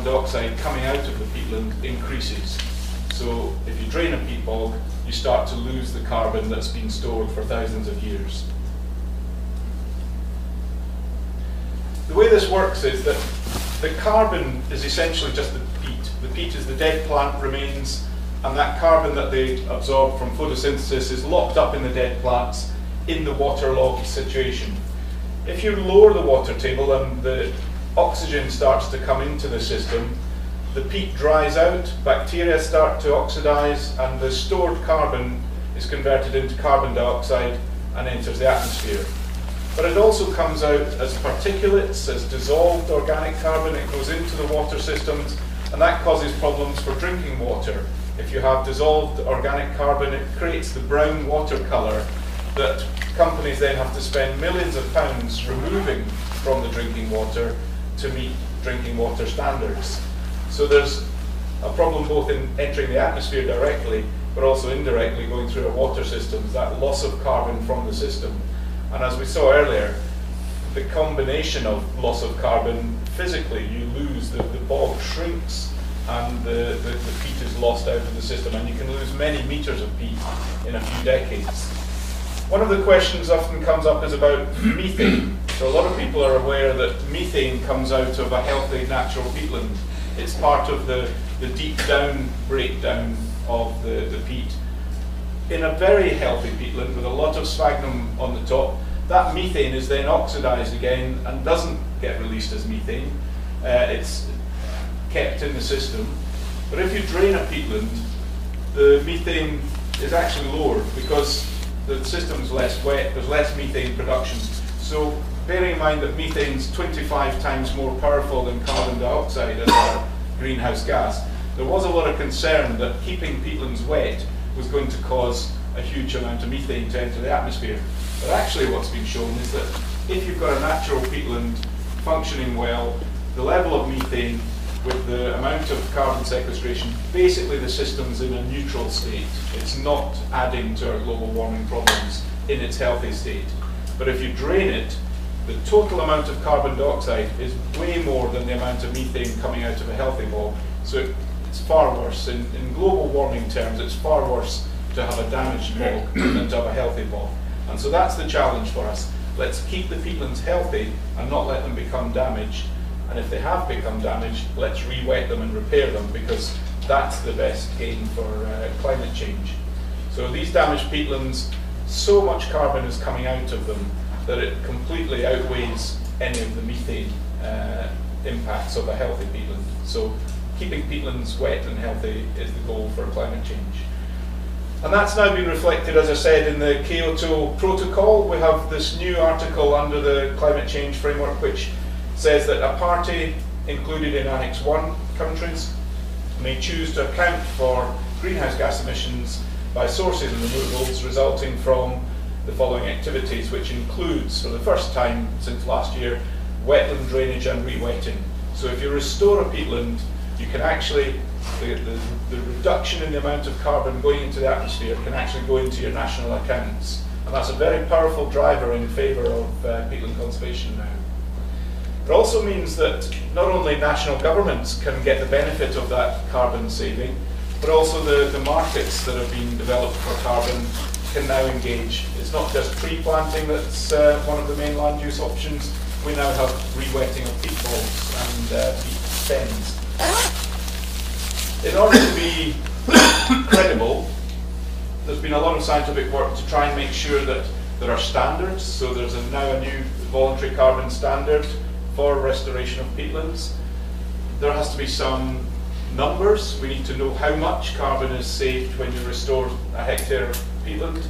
carbon dioxide coming out of the peatland increases. So if you drain a peat bog, you start to lose the carbon that's been stored for thousands of years. The way this works is that the carbon is essentially just the peat. The peat is the dead plant remains, and that carbon that they absorb from photosynthesis is locked up in the dead plants in the waterlogged situation. If you lower the water table and the oxygen starts to come into the system, the peat dries out, bacteria start to oxidize, and the stored carbon is converted into carbon dioxide and enters the atmosphere. But it also comes out as particulates, as dissolved organic carbon, it goes into the water systems, and that causes problems for drinking water. If you have dissolved organic carbon, it creates the brown water colour that companies then have to spend millions of pounds removing from the drinking water to meet drinking water standards. So there's a problem both in entering the atmosphere directly, but also indirectly going through our water systems, that loss of carbon from the system. And as we saw earlier, the combination of loss of carbon physically, you lose, the, the bog shrinks and the, the, the peat is lost out of the system, and you can lose many meters of peat in a few decades. One of the questions often comes up is about methane. So a lot of people are aware that methane comes out of a healthy natural peatland. It's part of the, the deep down breakdown of the, the peat. In a very healthy peatland with a lot of sphagnum on the top, that methane is then oxidized again and doesn't get released as methane. Uh, it's kept in the system. But if you drain a peatland, the methane is actually lower because the system's less wet, there's less methane production. So bearing in mind that methane is 25 times more powerful than carbon dioxide as a greenhouse gas, there was a lot of concern that keeping peatlands wet was going to cause a huge amount of methane to enter the atmosphere. But actually what's been shown is that if you've got a natural peatland functioning well, the level of methane with the amount of carbon sequestration, basically the system's in a neutral state. It's not adding to our global warming problems in its healthy state. But if you drain it, the total amount of carbon dioxide is way more than the amount of methane coming out of a healthy bog. So it, it's far worse. In, in global warming terms, it's far worse to have a damaged bog than to have a healthy bog. And so that's the challenge for us. Let's keep the peatlands healthy and not let them become damaged and if they have become damaged, let's re-wet them and repair them because that's the best gain for uh, climate change. So these damaged peatlands, so much carbon is coming out of them that it completely outweighs any of the methane uh, impacts of a healthy peatland. So keeping peatlands wet and healthy is the goal for climate change. And that's now been reflected, as I said, in the Kyoto Protocol. We have this new article under the climate change framework which says that a party included in Annex 1 countries may choose to account for greenhouse gas emissions by sources and removals resulting from the following activities, which includes, for the first time since last year, wetland drainage and re-wetting. So if you restore a peatland, you can actually, the, the, the, reduction in the amount of carbon going into the atmosphere can actually go into your national accounts. And that's a very powerful driver in favour of uh, peatland conservation now. It also means that not only national governments can get the benefit of that carbon saving, but also the, the markets that have been developed for carbon can now engage. It's not just tree planting that's uh, one of the main land use options. We now have re-wetting of peat bogs and uh, peat stems. In order to be credible, there's been a lot of scientific work to try and make sure that there are standards. So there's a, now a new voluntary carbon standard for restoration of peatlands. There has to be some numbers. We need to know how much carbon is saved when you restore a hectare of peatland.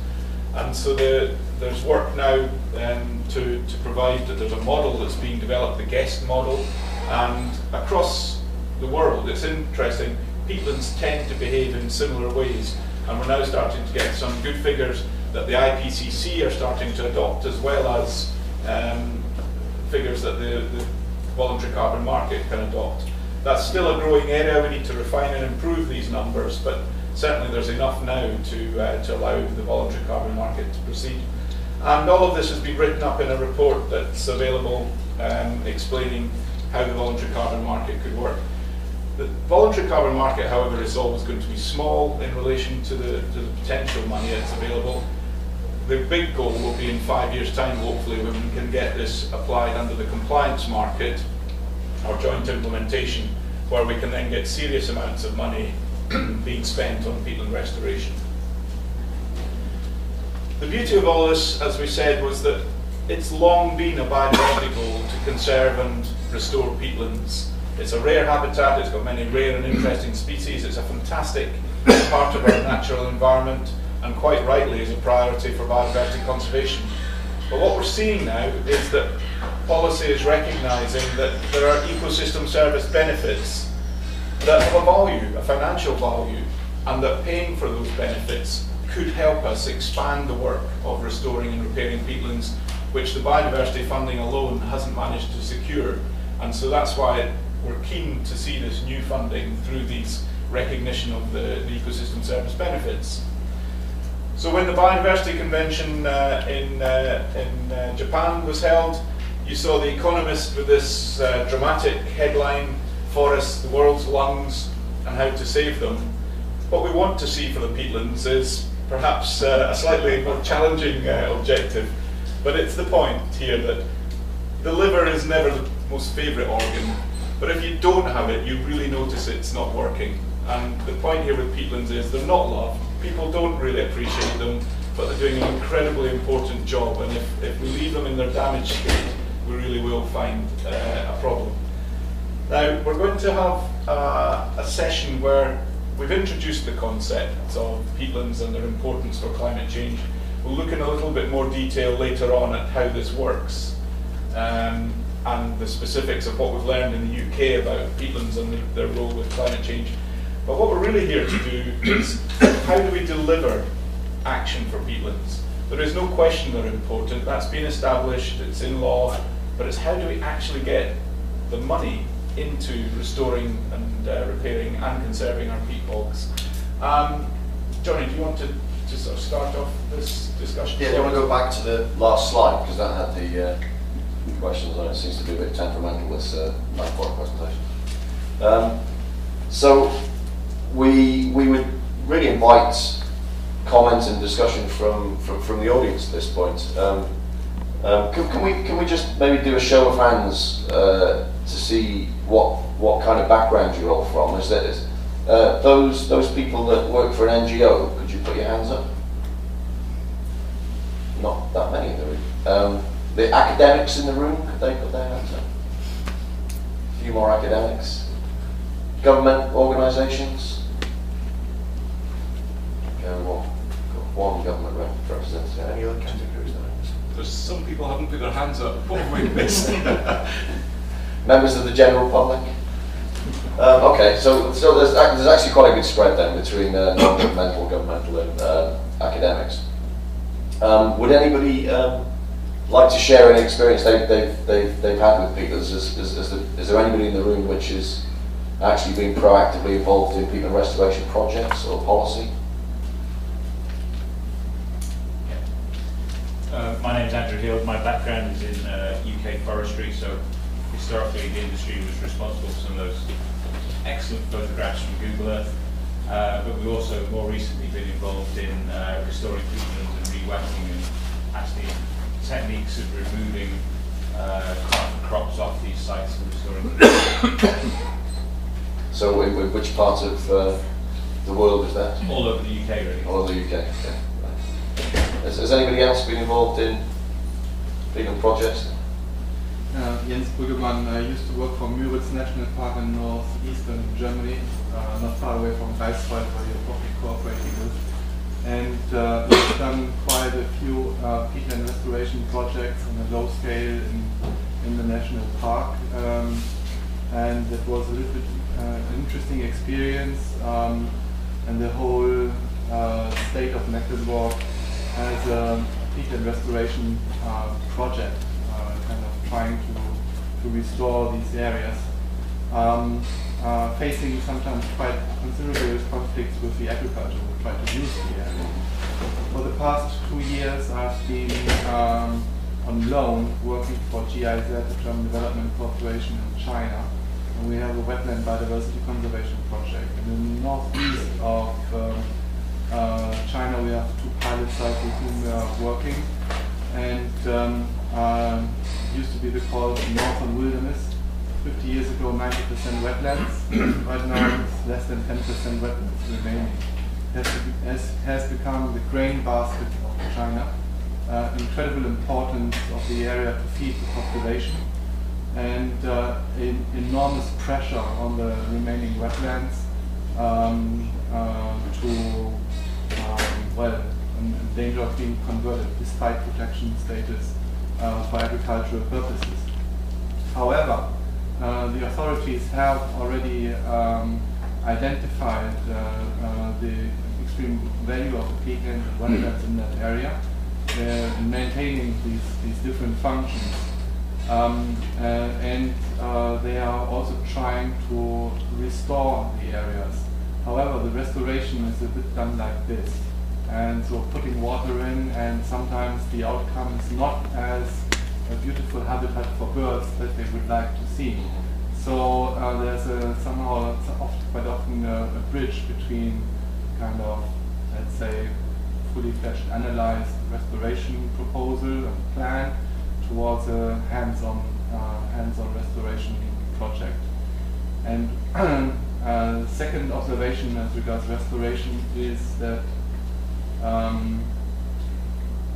And so the, there's work now um, to, to provide that there's a model that's being developed, the GEST model, and across the world, it's interesting, peatlands tend to behave in similar ways. And we're now starting to get some good figures that the IPCC are starting to adopt as well as um, figures that the, the voluntary carbon market can adopt. That's still a growing area. We need to refine and improve these numbers, but certainly there's enough now to, uh, to allow the voluntary carbon market to proceed. And all of this has been written up in a report that's available um, explaining how the voluntary carbon market could work. The voluntary carbon market, however, is always going to be small in relation to the, to the potential money that's available. The big goal will be in five years' time, hopefully, when we can get this applied under the compliance market or joint implementation, where we can then get serious amounts of money being spent on peatland restoration. The beauty of all this, as we said, was that it's long been a biodiversity goal to conserve and restore peatlands. It's a rare habitat, it's got many rare and interesting species, it's a fantastic part of our natural environment, and quite rightly is a priority for biodiversity conservation. But what we're seeing now is that policy is recognising that there are ecosystem service benefits that have a value, a financial value, and that paying for those benefits could help us expand the work of restoring and repairing peatlands, which the biodiversity funding alone hasn't managed to secure. And so that's why we're keen to see this new funding through these recognition of the, the ecosystem service benefits. So when the Biodiversity Convention uh, in, uh, in uh, Japan was held, you saw The Economist with this uh, dramatic headline, Forests, the world's lungs, and how to save them. What we want to see for the peatlands is perhaps uh, a slightly more challenging uh, objective, but it's the point here that the liver is never the most favourite organ, but if you don't have it, you really notice it's not working. And the point here with peatlands is they're not loved, people don't really appreciate them, but they're doing an incredibly important job, and if, if we leave them in their damaged state, we really will find uh, a problem. Now, we're going to have uh, a session where We've introduced the concept of peatlands and their importance for climate change. We'll look in a little bit more detail later on at how this works um, and the specifics of what we've learned in the UK about peatlands and the, their role with climate change. But what we're really here to do is how do we deliver action for peatlands? There is no question they're important, that's been established, it's in law, but it's how do we actually get the money into restoring and uh, repairing and conserving our peat bogs. Um, Johnny, do you want to, to sort of start off this discussion? Yeah, do you want to go back to the last slide because that had the uh, questions on it. Seems to be a bit temperamental this uh, part presentation. Um, so we we would really invite comment and discussion from, from, from the audience at this point. Um, um, can, can, we can we just maybe do a show of hands uh, to see what what kind of background you're all from. Is that uh, those those people that work for an NGO? Could you put your hands up? Not that many in the room. Um, the academics in the room, could they put their hands up? A few more academics. Government organisations. Okay, one, one government representative. Any other categories? There's some people haven't put their hands up. What have we missed? members of the general public? Um, okay, so so there's, there's actually quite a good spread then between uh, non-governmental, governmental, and uh, academics. Um, would anybody um, like to share any experience they've, they've, they've, they've had with people? Is, is, is, there, anybody in the room which is actually being proactively involved in peatland restoration projects or policy? Uh, my name is Andrew Hill. My background is in uh, UK forestry, so historically the industry was responsible for some of those excellent photographs from Google Earth. Uh, but we've also more recently been involved in uh, restoring peatlands and rewetting and actually techniques of removing uh, crops off these sites and restoring So which part of uh, the world is that? All over the UK really. All over the UK, okay. Has, has anybody else been involved in peatland projects? Uh, Jens Brüggemann uh, used to work for Müritz National Park in northeastern Germany, uh, not far away from Greifswald, where you're probably cooperating with. And uh, he's done quite a few uh, peatland restoration projects on a low scale in, in the national park. Um, and it was a little bit uh, an interesting experience. Um, and the whole uh, state of Mecklenburg as a peatland restoration project trying to, to restore these areas, um, uh, facing sometimes quite considerable conflicts with the agriculture who try to use the area. For the past two years, I've been um, on loan working for GIZ, the German Development Cooperation in China, and we have a wetland biodiversity conservation project. In the northeast of um, uh, China, we have two pilot sites with whom we are working, and um, um, used to be the called Northern Wilderness. 50 years ago, 90% wetlands. right now, it's less than 10% wetlands remaining. Has, has, has become the grain basket of China. Uh, incredible importance of the area to feed the population and uh, in, enormous pressure on the remaining wetlands um, uh, to, um, well, in, in, danger of being converted despite protection status uh, for agricultural purposes. However, uh, the authorities have already um, identified uh, the extreme value of the peatlands and wetlands in that area in maintaining these, these different functions. Um, uh, and uh, they are also trying to restore the areas. However, the restoration is a bit done like this. And so putting water in and sometimes the outcome is not as a beautiful habitat for birds that they would like to see. So uh, there's a, somehow quite often a, a bridge between kind of, let's say, fully fledged analyzed restoration proposal and plan towards a hands-on uh, hands-on restoration project. And uh, second observation as regards restoration is that um,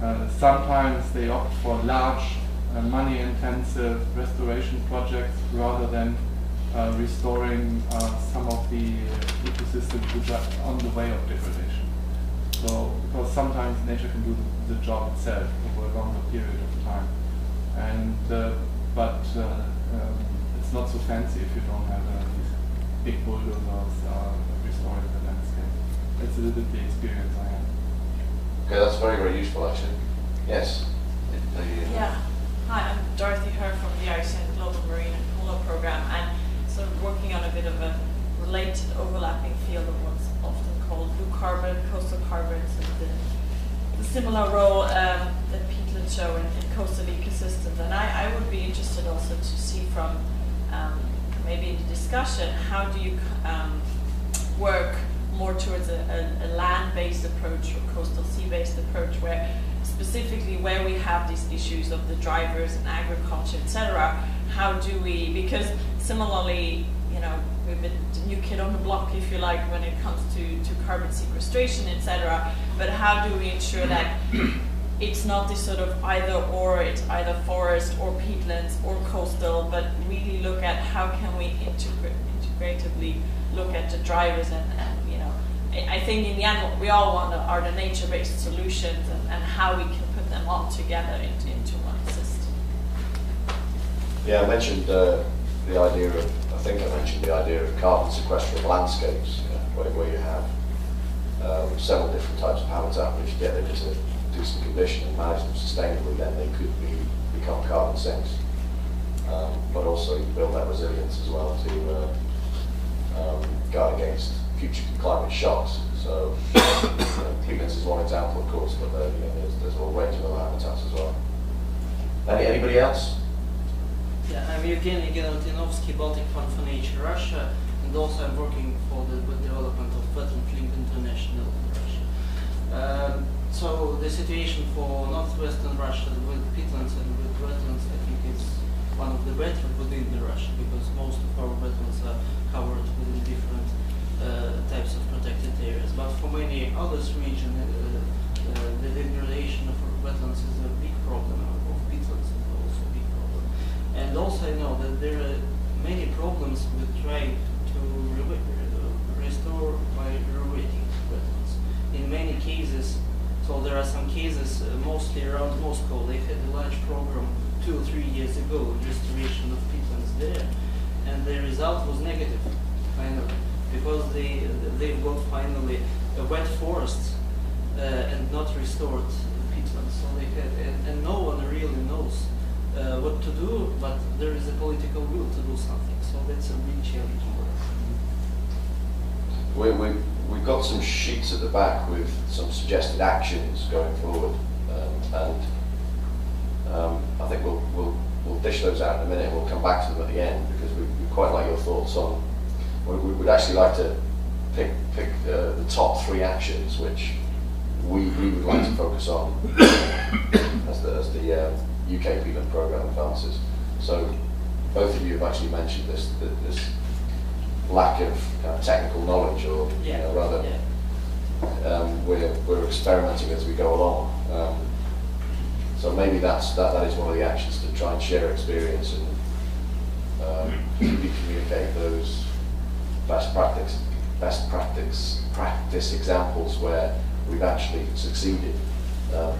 uh, sometimes they opt for large, uh, money-intensive restoration projects rather than uh, restoring uh, some of the ecosystems which are on the way of degradation. So, because sometimes nature can do the, the job itself over a longer period of time and uh, but uh, um, it's not so fancy if you don't have these big bulldozers restoring the landscape. That's a little bit the experience I had. Okay, that's very, very useful actually. Yes. Yeah. Hi, I'm Dorothy Herr from the IUCN Global Marine and Polar Program and sort of working on a bit of a related overlapping field of what's often called blue carbon, coastal carbon, and the, the similar role um, that peatlands show in, in coastal ecosystems. And I, I would be interested also to see from um, maybe in the discussion, how do you um, work more towards a, a, a land-based approach or coastal sea-based approach where specifically where we have these issues of the drivers and agriculture, etc., how do we, because similarly, you know, we've been new kid on the block, if you like, when it comes to, to carbon sequestration, etc., but how do we ensure that it's not this sort of either or, it's either forest or peatlands or coastal, but really look at how can we integrate, integratively look at the drivers and, and, I think in the end what we all want are the nature-based solutions and, and, how we can put them all together into, into one system. Yeah, I mentioned uh, the idea of, I think I mentioned the idea of carbon sequestering landscapes, know, where, where you have um, several different types of habitat, but if you get into decent condition and manage them sustainably, then they could be become carbon sinks. Um, but also you build that resilience as well to uh, um, guard against future climate shocks. So you know, is one example, of course, but uh, you know, there's, there's a whole range of other habitats as well. Any, anybody else? Yeah, I'm Evgeny Genatinovsky, Baltic Fund for Nature Russia, and also I'm working for the development of Wetland Link International in Russia. Um, so the situation for northwestern Russia with peatlands and with wetlands, I think is one of the better within the Russia because most of our wetlands are covered within different uh, types of protected areas. But for many others regions, uh, uh, the degradation of wetlands is a big problem. Of peatlands is also a big problem. And also I know that there are many problems with trying to re restore by rewetting wetlands. In many cases, so there are some cases, uh, mostly around Moscow, they had a large program two or three years ago, restoration of peatlands there, and the result was negative, finally, because they they've got finally a wet forests uh, and not restored peatlands. So they had, and, and no one really knows uh, what to do, but there is a political will to do something. So that's a big challenge for us. We, we we've got some sheets at the back with some suggested actions going forward, um, and um, I think we'll, we'll we'll dish those out in a minute. We'll come back to them at the end because we've, we've quite like your thoughts on. We, we would actually like to pick pick uh, the top three actions which we, we would like to focus on as the, as the um, UK peatland programme advances. So both of you have actually mentioned this this lack of kind of technical knowledge, or you know, rather Yeah. um, we're, we're experimenting as we go along. Um, so maybe that's, that, that is one of the actions to try and share experience and um, communicate those best practice, best practice, practice examples where we've actually succeeded. Um,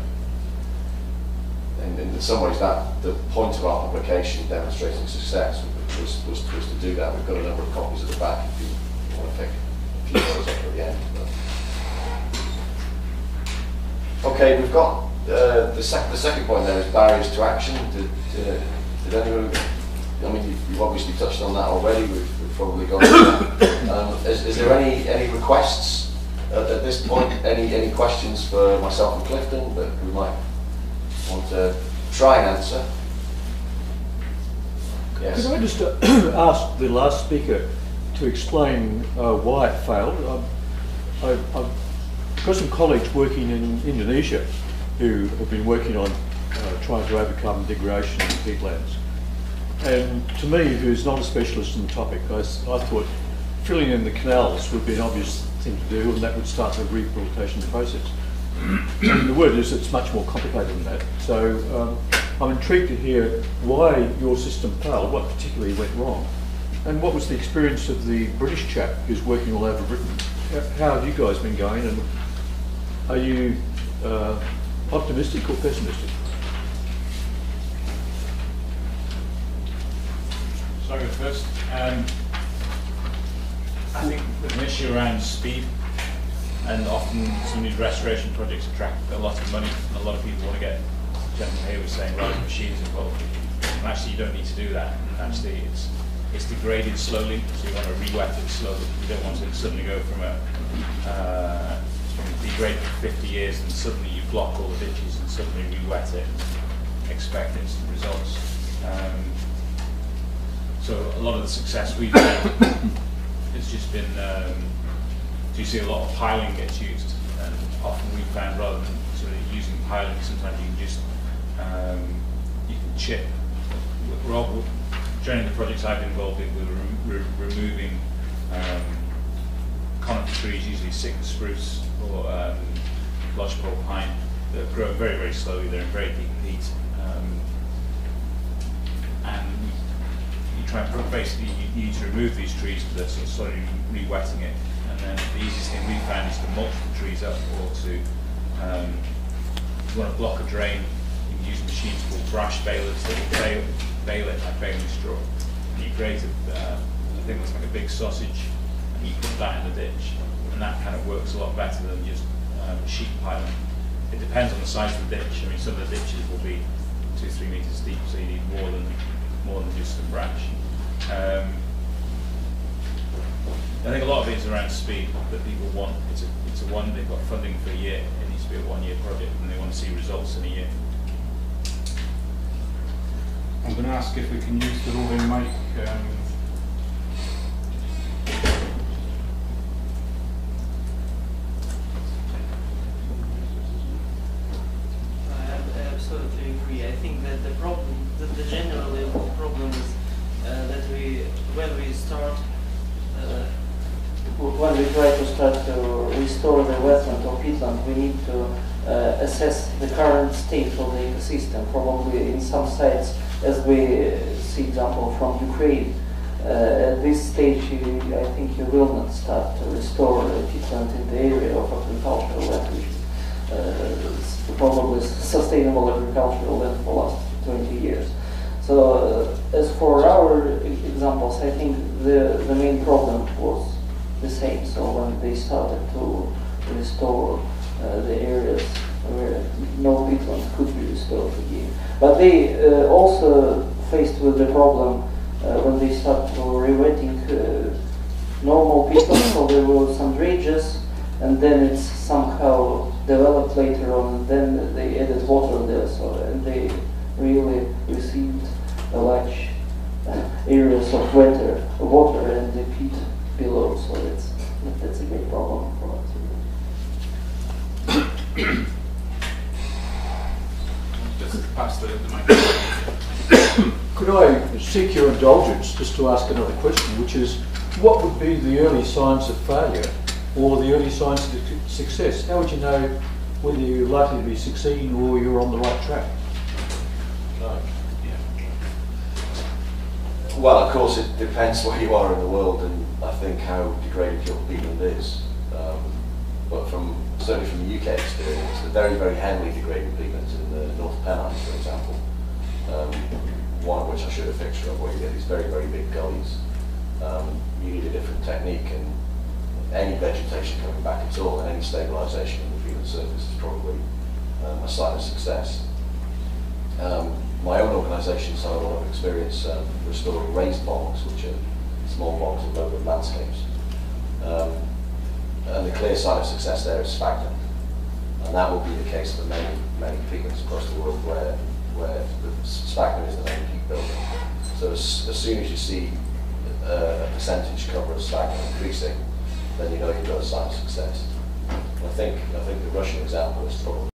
and in some ways, that the point of our publication demonstrating success was, was, was to do that. We've got a number of copies at the back if you want to pick a few of those up at the end. But. Okay, we've got uh, the, sec- the second point there is barriers to action. Did, uh, did anyone? I mean, you've, obviously touched on that already. We've, we've probably gone. um, is there any any requests at, at this point? Any any questions for myself and Clifton that we might want to try and answer? Yes. Could I just uh, ask the last speaker to explain uh, why it failed? Um, I, I've got some colleagues working in Indonesia who have been working on uh, trying to overcome degradation in peatlands. And to me, who's not a specialist in the topic, I thought filling in the canals would be an obvious thing to do and that would start the rehabilitation process. The word is it's much more complicated than that. So um, I'm intrigued to hear why your system failed, what particularly went wrong, and what was the experience of the British chap who's working all over Britain. How, have you guys been going, and are you uh, optimistic or pessimistic? So first. Um, I think an issue around speed, and often some of these restoration projects attract a lot of money, and a lot of people want to get, gentleman here was saying, large machines involved. And actually, you don't need to do that. And actually, it's it's degraded slowly, so you want to re-wet it slowly. You don't want it to suddenly go from a uh, degraded for 50 years, and suddenly you block all the ditches and suddenly re-wet it. Expect instant results. Um, so a lot of the success we've had has just been, um, you see a lot of piling gets used, and often we found rather than sort of using piling, sometimes you can just, um, you can chip. We're during the projects I've been involved in, we were re- re- removing um, conifer trees, usually Sitka spruce or um, lodgepole pine, that grow very, very slowly, they're in very deep peat. Um, and basically you need to remove these trees because they're sort of slowly re-wetting it. And then the easiest thing we found is to mulch the trees up or to, um, if you want to block a drain, you can use machines called brush balers that will bale, bale it like baling straw. And you create a, uh, thing that's like a big sausage and you put that in the ditch. And that kind of works a lot better than just um, sheet piling. It depends on the size of the ditch. I mean, some of the ditches will be two, three metres deep, so you need more than more than just a branch. Um, I think a lot of it is around speed that people want. It's a, it's a one, they've got funding for a year, it needs to be a one-year project, and they want to see results in a year. I'm going to ask if we can use the roving mic. Um, I ab- I absolutely agree. I think that the problem, that the general level problem is uh, that we, when we start, uh, when we try to start to restore the wetland or peatland, we need to uh, assess the current state of the ecosystem. Probably in some sites, as we uh, see example from Ukraine, uh, at this stage, you, I think you will not start to restore the peatland in the area of agricultural land, which uh, is probably sustainable agricultural land for the last 20 years. So, uh, as for our examples, I think the, the main problem was the same. So when they started to restore uh, the areas where no peatland could be restored again. But they uh, also faced with the problem uh, when they started rewetting uh, normal peatland, so there were some drainages, and then it's somehow developed later on, and then they added water there, so and they really received a large areas of water, water and the peat below. So that's that's a great problem for us. Just pass the, the microphone. Could I seek your indulgence just to ask another question, which is, what would be the early signs of failure or the early signs of success? How would you know whether you're likely to be succeeding or you're on the right track? Well, of course, it depends where you are in the world and I think how degraded your peatland is. Um, but from certainly from the UK experience, the very, very heavily degraded peatlands in the North Pennines, for example, um, one of which I showed a picture of, where you get these very, very big gullies. Um, you need a different technique and any vegetation coming back at all and any stabilisation of the peatland surface is probably um, a sign of success. Um, my own organisation has had a lot of experience um, restoring raised bogs, which are small bogs in lowland landscapes. Um, and the clear sign of success there is sphagnum. And that will be the case for many, many peatlands across the world where, where the sphagnum is the main peat builder. So as, as soon as you see uh, a percentage cover of sphagnum increasing, then you know you've got a sign of success. I think, I think the Russian example is probably